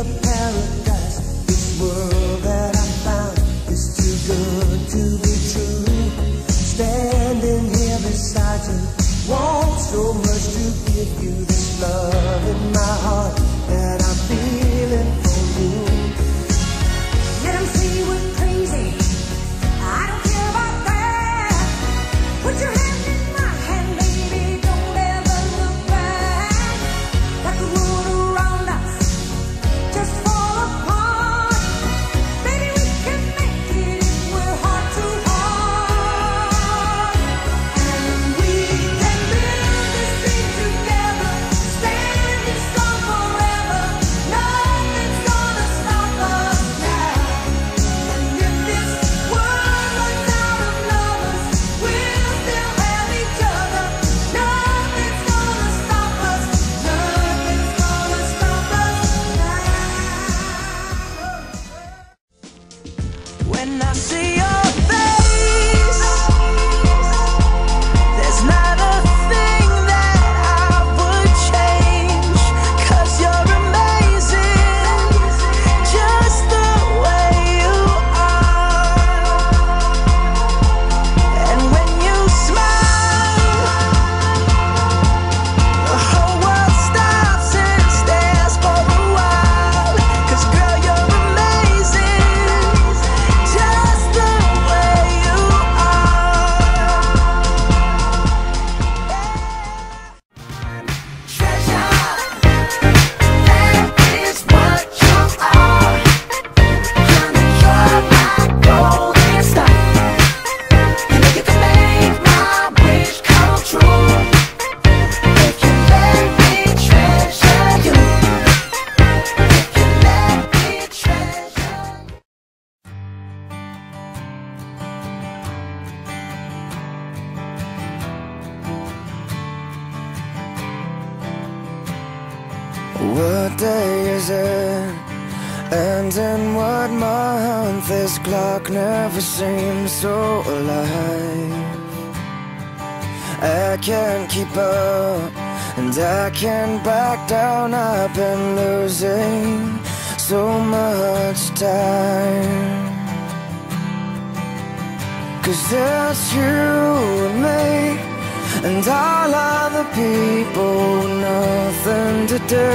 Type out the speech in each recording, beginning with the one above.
a paradise. What day is it? And in what month? This clock never seems so alive. I can't keep up, and I can't back down. I've been losing so much time. Cause it's you and me and all other people, nothing to do,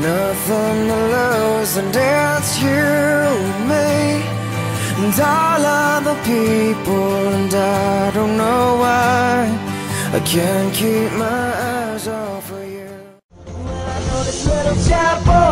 nothing to lose, and it's you and me. And all other people, and I don't know why. I can't keep my eyes off of you. Well, I know this little chapel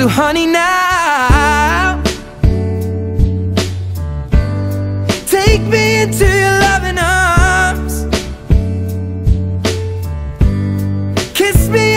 So, honey, now take me into your loving arms. Kiss me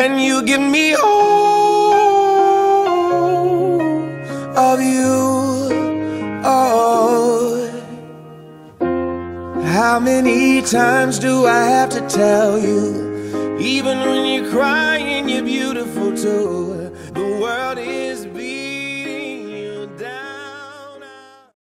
And you give me all of you. Oh. How many times do I have to tell you? Even when you're crying, you're beautiful too. The world is.